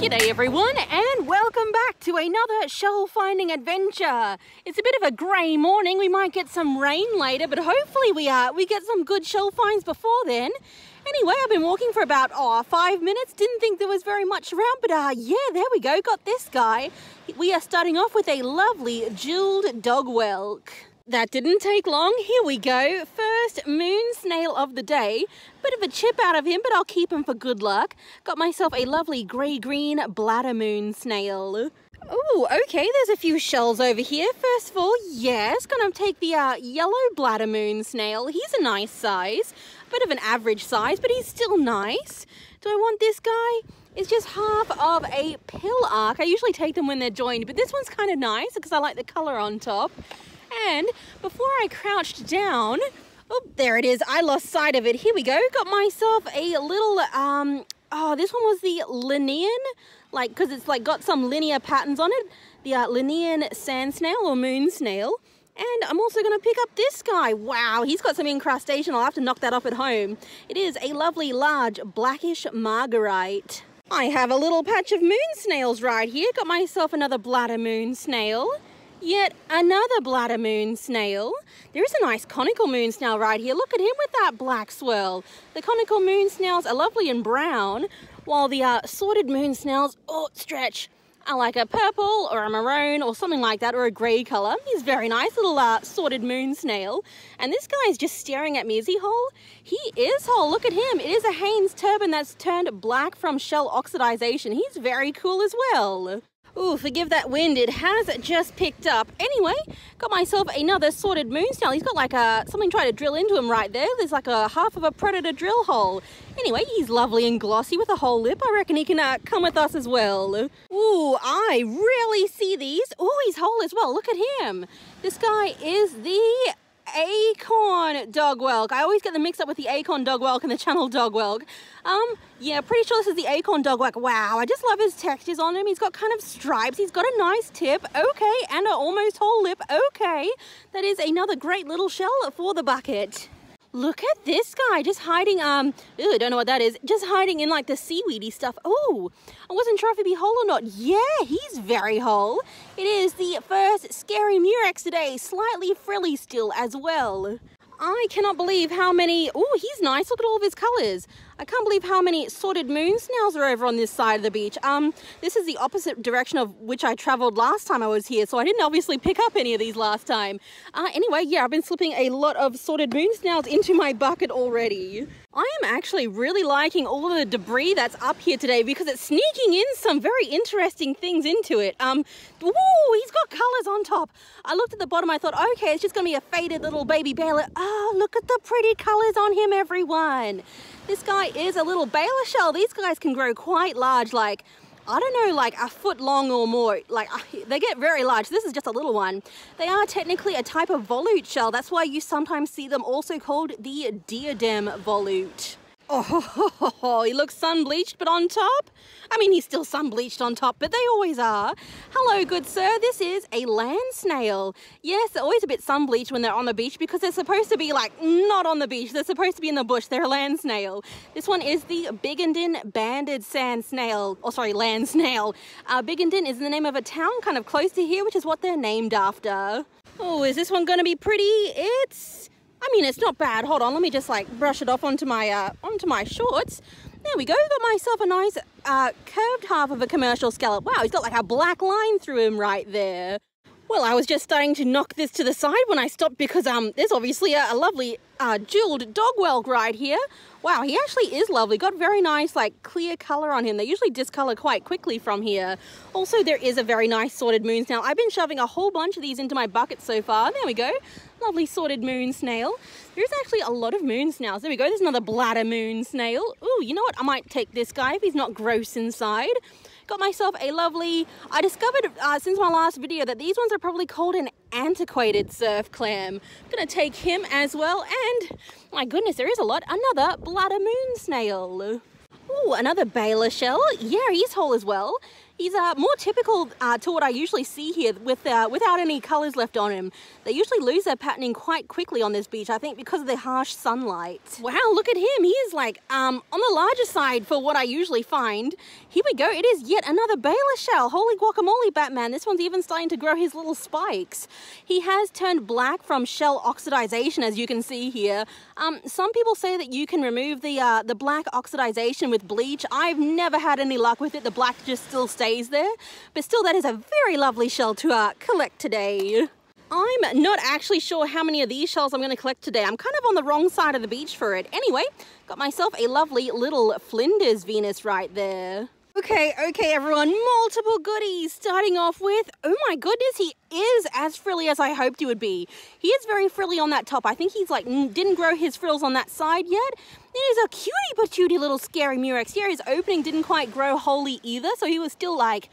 G'day everyone and welcome back to another shell finding adventure. It's a bit of a grey morning, we might get some rain later but hopefully we uh, we get some good shell finds before then. Anyway, I've been walking for about oh, five minutes, didn't think there was very much around but uh, yeah, there we go, got this guy. We are starting off with a lovely jeweled dog whelk. That didn't take long. Here we go. First moon snail of the day. Bit of a chip out of him, but I'll keep him for good luck. Got myself a lovely grey-green bladder moon snail. Oh, okay, there's a few shells over here. First of all, yes, gonna take the uh, yellow bladder moon snail. He's a nice size. Bit of an average size, but he's still nice. Do I want this guy? It's just half of a pill arc. I usually take them when they're joined, but this one's kind of nice because I like the colour on top. And before I crouched down, oh, there it is. I lost sight of it. Here we go. Got myself a little, um, oh, this one was the Linnean, like, because it's like got some linear patterns on it. The uh, Linnean sand snail or moon snail. And I'm also going to pick up this guy. Wow, he's got some incrustation. I'll have to knock that off at home. It is a lovely large blackish margarite. I have a little patch of moon snails right here. Got myself another bladder moon snail. Yet another bladder moon snail. There is a nice conical moon snail right here. Look at him with that black swirl. The conical moon snails are lovely and brown, while the uh, sordid moon snails, oh, stretch, are like a purple or a maroon or something like that, or a grey colour. He's very nice, little uh, sordid moon snail. And this guy is just staring at me. Is he whole? He is whole. Look at him. It is a Haynes turban that's turned black from shell oxidization. He's very cool as well. Ooh, forgive that wind, it has just picked up. Anyway, got myself another sordid moon snail. He's got like a, something trying to drill into him right there. There's like a half of a predator drill hole. Anyway, he's lovely and glossy with a whole lip. I reckon he can uh, come with us as well. Ooh, I really see these. Ooh, he's whole as well. Look at him. This guy is the acorn dog whelk. I always get them mixed up with the acorn dog whelk and the channel dog whelk. Um, yeah, pretty sure this is the acorn dog whelk. Wow, I just love his textures on him. He's got kind of stripes. He's got a nice tip. Okay, and an almost whole lip. Okay, that is another great little shell for the bucket. Look at this guy just hiding, um, ew, don't know what that is, just hiding in like the seaweedy stuff. Oh, I wasn't sure if he'd be whole or not. Yeah, he's very whole. It is the first scary murex today, slightly frilly still as well. I cannot believe how many, oh, he's nice, look at all of his colors. I can't believe how many sordid moon snails are over on this side of the beach. Um, this is the opposite direction of which I traveled last time I was here, so I didn't obviously pick up any of these last time. Uh, anyway, yeah, I've been slipping a lot of sordid moon snails into my bucket already. I am actually really liking all of the debris that's up here today because it's sneaking in some very interesting things into it. Um, woo, he's got colors on top. I looked at the bottom, I thought, okay, it's just gonna be a faded little baby. Ah, oh, look at the pretty colors on him, everyone. This guy is a little baler shell. These guys can grow quite large, like, I don't know, like a foot long or more. Like, they get very large. This is just a little one. They are technically a type of volute shell. That's why you sometimes see them also called the diadem volute. Oh, he looks sun bleached, but on top? I mean, he's still sun bleached on top, but they always are. Hello, good sir. This is a land snail. Yes, they're always a bit sun bleached when they're on the beach because they're supposed to be like not on the beach. They're supposed to be in the bush. They're a land snail. This one is the Biggenden banded sand snail. Oh, sorry, land snail. Uh, Biggenden is the name of a town kind of close to here, which is what they're named after. Oh, is this one going to be pretty? It's mean, it's not bad. Hold on, let me just like brush it off onto my uh, onto my shorts. There we go. Got myself a nice uh, curved half of a commercial scallop. Wow, he's got like a black line through him right there. Well, I was just starting to knock this to the side when I stopped because um, there's obviously a, a lovely uh, jeweled dog whelk right here. Wow, he actually is lovely. Got very nice, like, clear color on him. They usually discolor quite quickly from here. Also, there is a very nice sordid moon snail. I've been shoving a whole bunch of these into my bucket so far. There we go. Lovely sordid moon snail. There's actually a lot of moon snails. There we go. There's another bladder moon snail. Ooh, you know what? I might take this guy if he's not gross inside got myself a lovely, I discovered uh, since my last video that these ones are probably called an antiquated surf clam. I'm gonna take him as well and my goodness, there is a lot. Another bladder moon snail. Oh, another baler shell. Yeah, he's whole as well. He's uh, more typical uh, to what I usually see here with uh, without any colours left on him. They usually lose their patterning quite quickly on this beach, I think because of the harsh sunlight. Wow, look at him. He is like um, on the larger side for what I usually find. Here we go. It is yet another Baler shell. Holy guacamole, Batman. This one's even starting to grow his little spikes. He has turned black from shell oxidization, as you can see here. Um, some people say that you can remove the, uh, the black oxidization with bleach. I've never had any luck with it. The black just still stays there. But still, that is a very lovely shell to uh, collect today. I'm not actually sure how many of these shells I'm going to collect today. I'm kind of on the wrong side of the beach for it. Anyway, got myself a lovely little Flinders Venus right there. Okay, okay, everyone, multiple goodies. Starting off with, oh my goodness, he is as frilly as I hoped he would be. He is very frilly on that top. I think he's like, didn't grow his frills on that side yet. It is a cutie patootie little scary murex. Here, his opening didn't quite grow wholly either, so he was still like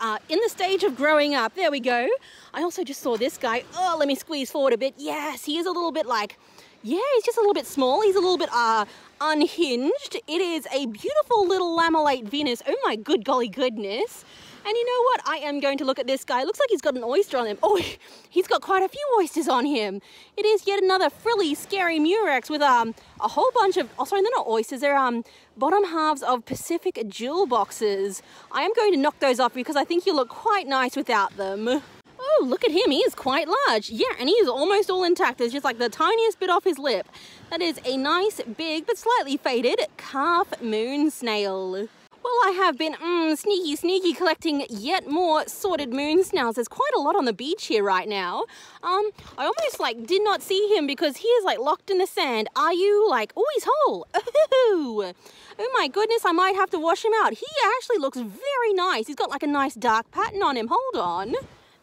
uh, in the stage of growing up. There we go. I also just saw this guy. Oh, let me squeeze forward a bit. Yes, he is a little bit like yeah, he's just a little bit small. He's a little bit uh, unhinged. It is a beautiful little lamellate Venus. Oh my good golly goodness. And you know what? I am going to look at this guy. It looks like he's got an oyster on him. Oh, he's got quite a few oysters on him. It is yet another frilly, scary murex with um a whole bunch of, oh sorry, they're not oysters, they're um bottom halves of Pacific jewel boxes. I am going to knock those off because I think you look quite nice without them. Oh, look at him. He is quite large. Yeah, and he is almost all intact. There's just like the tiniest bit off his lip. That is a nice, big, but slightly faded calf moon snail. Well, I have been mm, sneaky, sneaky collecting yet more sordid moon snails. There's quite a lot on the beach here right now. Um, I almost like did not see him because he is like locked in the sand. Are you like, oh, he's whole. Oh, oh my goodness, I might have to wash him out. He actually looks very nice. He's got like a nice dark pattern on him. Hold on.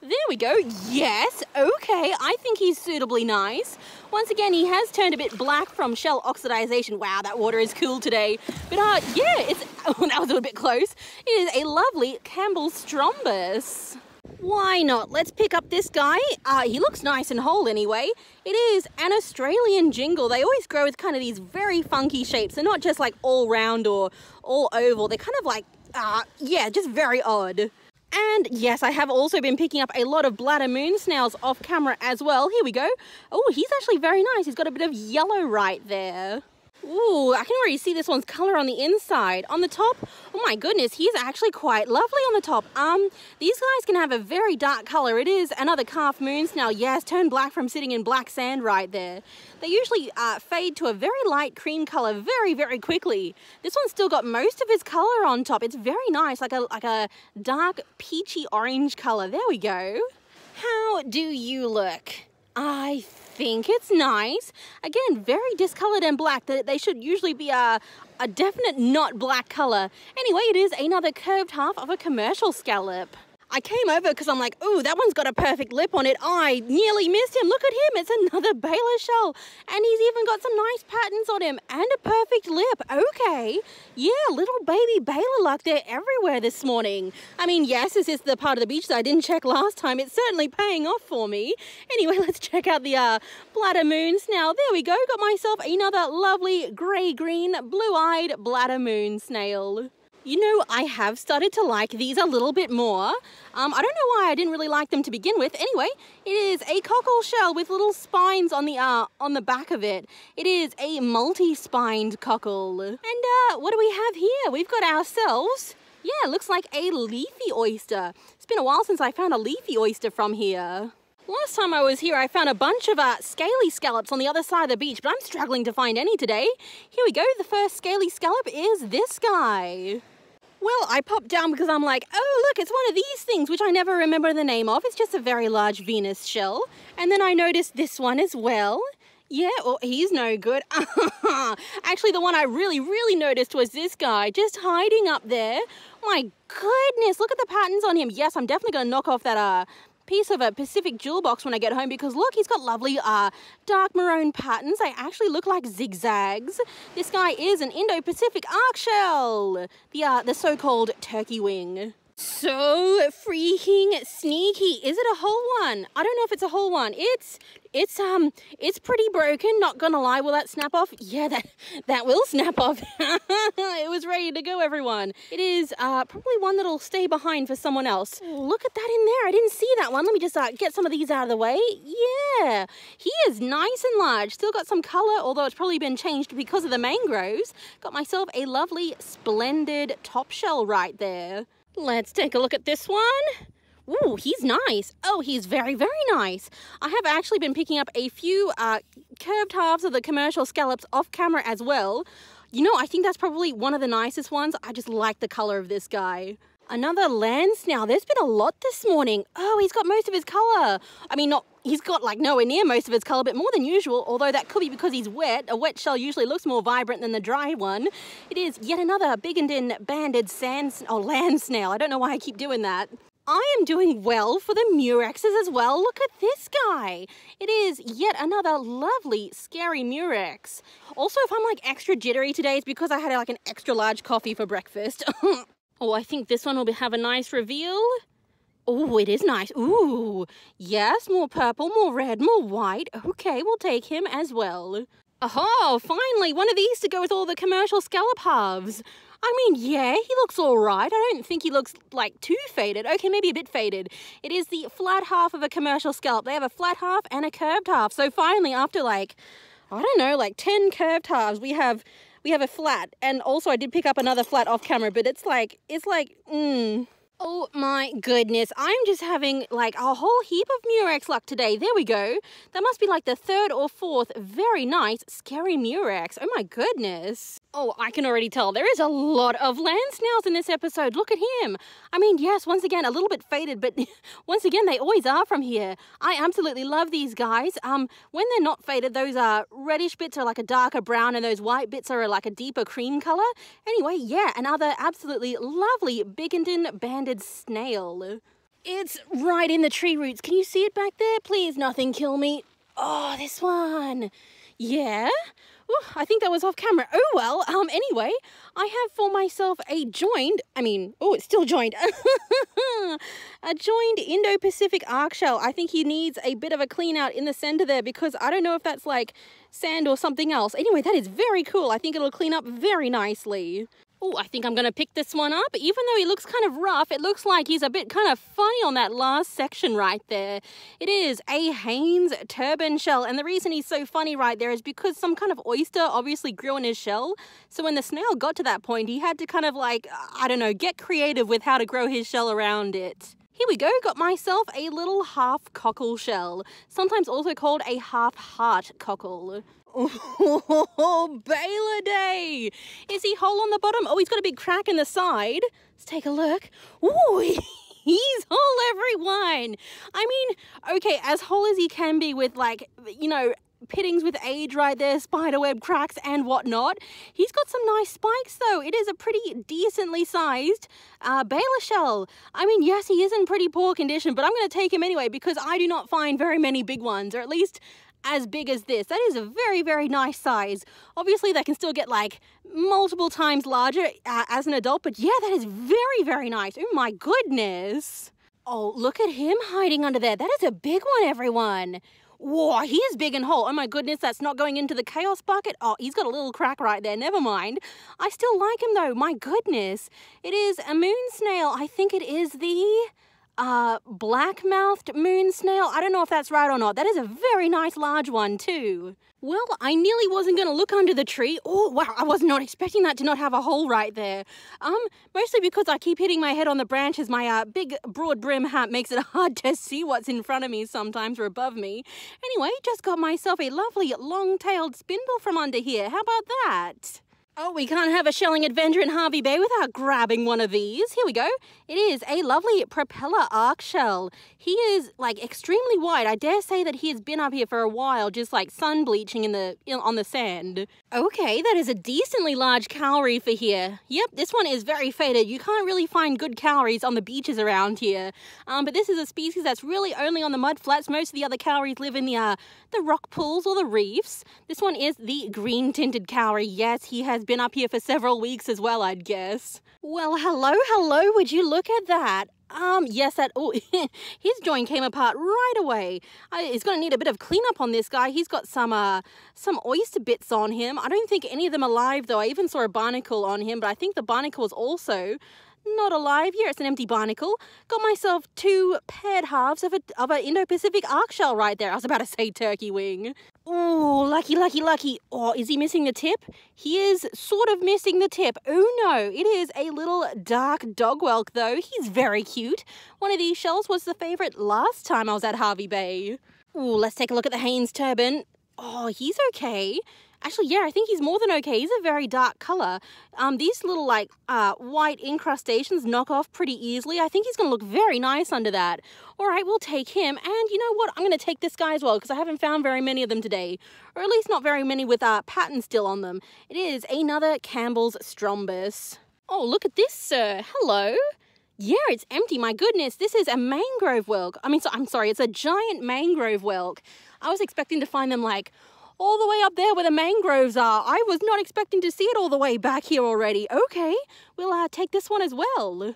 There we go. Yes. Okay. I think he's suitably nice. Once again, he has turned a bit black from shell oxidization. Wow, that water is cool today. But uh, yeah, it's, oh, that was a little bit close. It is a lovely Campbell strombus. Why not? Let's pick up this guy. Uh, he looks nice and whole anyway. It is an Australian jingle. They always grow with kind of these very funky shapes. They're not just like all round or all oval. They're kind of like, uh, yeah, just very odd. And yes, I have also been picking up a lot of bladder moon snails off camera as well. Here we go. Oh, he's actually very nice. He's got a bit of yellow right there. Ooh, I can already see this one's color on the inside. On the top, oh my goodness, he's actually quite lovely on the top. Um, these guys can have a very dark color. It is another calf moon snail. Yes, turned black from sitting in black sand right there. They usually uh, fade to a very light cream color very, very quickly. This one's still got most of its color on top. It's very nice, like a, like a dark peachy orange color. There we go. How do you look? I think it's nice. Again, very discolored and black. That they should usually be a, a definite not black color. Anyway, it is another curved half of a commercial scallop. I came over because I'm like, ooh, that one's got a perfect lip on it. I nearly missed him. Look at him. It's another Baler shell. And he's even got some nice patterns on him and a perfect lip. Okay. Yeah, little baby Baler luck. They're everywhere this morning. I mean, yes, this is the part of the beach that I didn't check last time. It's certainly paying off for me. Anyway, let's check out the uh, bladder moons now. There we go. Got myself another lovely grey-green, blue-eyed bladder moon snail. You know, I have started to like these a little bit more. Um, I don't know why I didn't really like them to begin with. Anyway, it is a cockle shell with little spines on the uh, on the back of it. It is a multi-spined cockle. And uh, what do we have here? We've got ourselves, yeah, looks like a leafy oyster. It's been a while since I found a leafy oyster from here. Last time I was here, I found a bunch of uh, scaly scallops on the other side of the beach, but I'm struggling to find any today. Here we go. The first scaly scallop is this guy. Well, I popped down because I'm like, oh, look, it's one of these things, which I never remember the name of. It's just a very large Venus shell. And then I noticed this one as well. Yeah, well, he's no good. Actually, the one I really, really noticed was this guy just hiding up there. My goodness, look at the patterns on him. Yes, I'm definitely going to knock off that uh, piece of a Pacific jewel box when I get home because look, he's got lovely uh, dark maroon patterns. They actually look like zigzags. This guy is an Indo-Pacific arc shell, the, uh, the so-called turkey wing. So freaking sneaky. Is it a whole one? I don't know if it's a whole one. It's it's um it's pretty broken, not gonna lie. Will that snap off? Yeah, that that will snap off. it was ready to go, everyone. It is uh probably one that'll stay behind for someone else. Look at that in there. I didn't see that one. Let me just uh, get some of these out of the way. Yeah, he is nice and large. Still got some color, although it's probably been changed because of the mangroves. Got myself a lovely, splendid top shell right there. Let's take a look at this one. Ooh, he's nice. Oh, he's very, very nice. I have actually been picking up a few uh, curved halves of the commercial scallops off camera as well. You know, I think that's probably one of the nicest ones. I just like the color of this guy. Another land snail. There's been a lot this morning. Oh, he's got most of his color. I mean, not he's got like nowhere near most of his color, but more than usual, although that could be because he's wet. A wet shell usually looks more vibrant than the dry one. It is yet another Biggenden banded sand, or oh, land snail. I don't know why I keep doing that. I am doing well for the Murexes as well. Look at this guy. It is yet another lovely, scary Murex. Also, if I'm like extra jittery today, it's because I had like an extra large coffee for breakfast. Oh, I think this one will have a nice reveal. Oh, it is nice. Ooh, yes, more purple, more red, more white. Okay, we'll take him as well. Oh, finally, one of these to go with all the commercial scallop halves. I mean, yeah, he looks all right. I don't think he looks like too faded. Okay, maybe a bit faded. It is the flat half of a commercial scallop. They have a flat half and a curved half. So finally, after like, I don't know, like 10 curved halves, we have we have a flat. And also I did pick up another flat off camera, but it's like, it's like, mmm. Oh my goodness, I'm just having like a whole heap of Murex luck today. There we go. That must be like the third or fourth very nice scary Murex. Oh my goodness. Oh, I can already tell there is a lot of land snails in this episode. Look at him. I mean, yes, once again, a little bit faded, but once again, they always are from here. I absolutely love these guys. Um, when they're not faded, those are reddish bits are like a darker brown and those white bits are like a deeper cream color. Anyway, yeah, another absolutely lovely Biggenden snail. It's right in the tree roots. Can you see it back there? Please, nothing kill me. Oh, this one. Yeah? Ooh, I think that was off camera. Oh well, um, anyway, I have for myself a joined, I mean, oh, it's still joined, a joined Indo-Pacific arc shell. I think he needs a bit of a clean out in the center there because I don't know if that's like sand or something else. Anyway, that is very cool. I think it'll clean up very nicely. Oh, I think I'm going to pick this one up. Even though he looks kind of rough, it looks like he's a bit kind of funny on that last section right there. It is a Haynes turban shell, and the reason he's so funny right there is because some kind of oyster obviously grew in his shell. So when the snail got to that point, he had to kind of like, I don't know, get creative with how to grow his shell around it. Here we go, got myself a little half cockle shell, sometimes also called a half heart cockle. Oh, Baler Day! Is he whole on the bottom? Oh, he's got a big crack in the side. Let's take a look. Ooh, he's whole, everyone. I mean, okay, as whole as he can be with like, you know, pittings with age right there, spiderweb cracks and whatnot. He's got some nice spikes though. It is a pretty decently sized uh, Baler shell. I mean, yes, he is in pretty poor condition, but I'm going to take him anyway because I do not find very many big ones, or at least as big as this. That is a very, very nice size. Obviously, they can still get like multiple times larger uh, as an adult, but yeah, that is very, very nice. Oh my goodness. Oh, look at him hiding under there. That is a big one, everyone. Whoa, he is big and whole. Oh my goodness, that's not going into the chaos bucket. Oh, he's got a little crack right there. Never mind. I still like him though. My goodness. It is a moon snail. I think it is the uh, black-mouthed moon snail. I don't know if that's right or not. That is a very nice large one too. Well, I nearly wasn't going to look under the tree. Oh, wow, I was not expecting that to not have a hole right there. Um, mostly because I keep hitting my head on the branches. My uh, big broad brim hat makes it hard to see what's in front of me sometimes or above me. Anyway, just got myself a lovely long-tailed spindle from under here. How about that? Oh, we can't have a shelling adventure in Hervey Bay without grabbing one of these. Here we go. It is a lovely propeller arc shell. He is like extremely wide. I dare say that he has been up here for a while, just like sun bleaching in the in, on the sand. Okay, that is a decently large cowrie for here. Yep, this one is very faded. You can't really find good cowries on the beaches around here. Um, but this is a species that's really only on the mud flats. Most of the other cowries live in the uh, the rock pools or the reefs. This one is the green tinted cowrie. Yes, he has been up here for several weeks as well, I'd guess. Well, hello, hello, would you look at that? Um, yes, that, oh, his joint came apart right away. I, he's going to need a bit of cleanup on this guy. He's got some, uh, some oyster bits on him. I don't think any of them are live, though. I even saw a barnacle on him, but I think the barnacle was also not alive. Here, it's an empty barnacle. Got myself two paired halves of a of an Indo-Pacific arc shell right there. I was about to say turkey wing. Oh, lucky, lucky, lucky. Oh, is he missing the tip? He is sort of missing the tip. Oh no, it is a little dark dog whelk though. He's very cute. One of these shells was the favorite last time I was at Hervey Bay. Ooh, let's take a look at the Haynes turban. Oh, he's okay. Actually, yeah, I think he's more than okay. He's a very dark color. Um, these little like uh, white incrustations knock off pretty easily. I think he's going to look very nice under that. All right, we'll take him. And you know what? I'm going to take this guy as well because I haven't found very many of them today. Or at least not very many with uh, patterns still on them. It is another Campbell's Strombus. Oh, look at this, sir. Hello. Yeah, it's empty. My goodness, this is a mangrove whelk. I mean, so, I'm sorry, it's a giant mangrove whelk. I was expecting to find them like all the way up there where the mangroves are. I was not expecting to see it all the way back here already. Okay, we'll uh, take this one as well.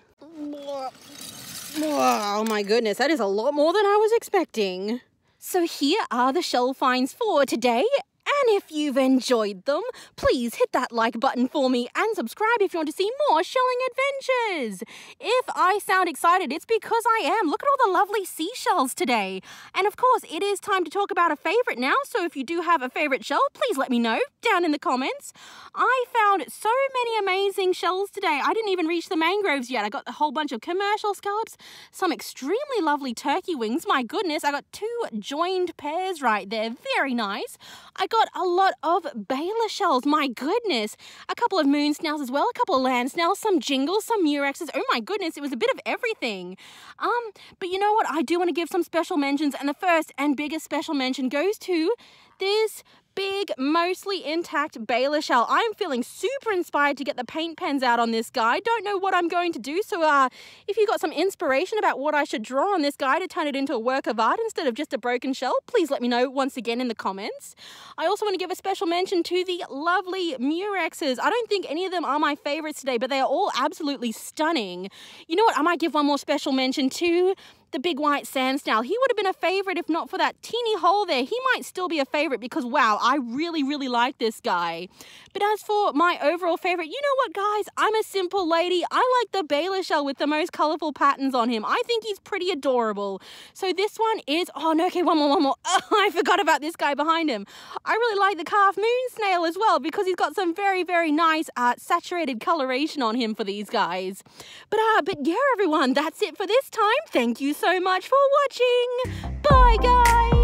Oh my goodness, that is a lot more than I was expecting. So here are the shell finds for today, and if you've enjoyed them, please hit that like button for me and subscribe if you want to see more shelling adventures. If I sound excited, it's because I am. Look at all the lovely seashells today. And of course, it is time to talk about a favorite now. So if you do have a favorite shell, please let me know down in the comments. I found so many amazing shells today. I didn't even reach the mangroves yet. I got a whole bunch of commercial scallops, some extremely lovely turkey wings. My goodness, I got two joined pairs right there. Very nice. I got a lot of Baler shells, my goodness. A couple of moon snails as well, a couple of land snails, some jingles, some murexes. Oh my goodness, it was a bit of everything. Um, but you know what? I do want to give some special mentions, and the first and biggest special mention goes to this big, mostly intact Baler shell. I'm feeling super inspired to get the paint pens out on this guy. Don't know what I'm going to do, so uh, if you got some inspiration about what I should draw on this guy to turn it into a work of art instead of just a broken shell, please let me know once again in the comments. I also want to give a special mention to the lovely Murexes. I don't think any of them are my favorites today, but they are all absolutely stunning. You know what? I might give one more special mention to the big white sand snail. He would have been a favorite if not for that teeny hole there. He might still be a favorite because, wow, I really, really like this guy. But as for my overall favorite, you know what, guys? I'm a simple lady. I like the Baler shell with the most colorful patterns on him. I think he's pretty adorable. So this one is, oh no, okay, one more, one more. Oh, I forgot about this guy behind him. I really like the calf moon snail as well because he's got some very, very nice uh, saturated coloration on him for these guys. But, uh, but yeah, everyone, that's it for this time. Thank you so much for watching. Bye, guys.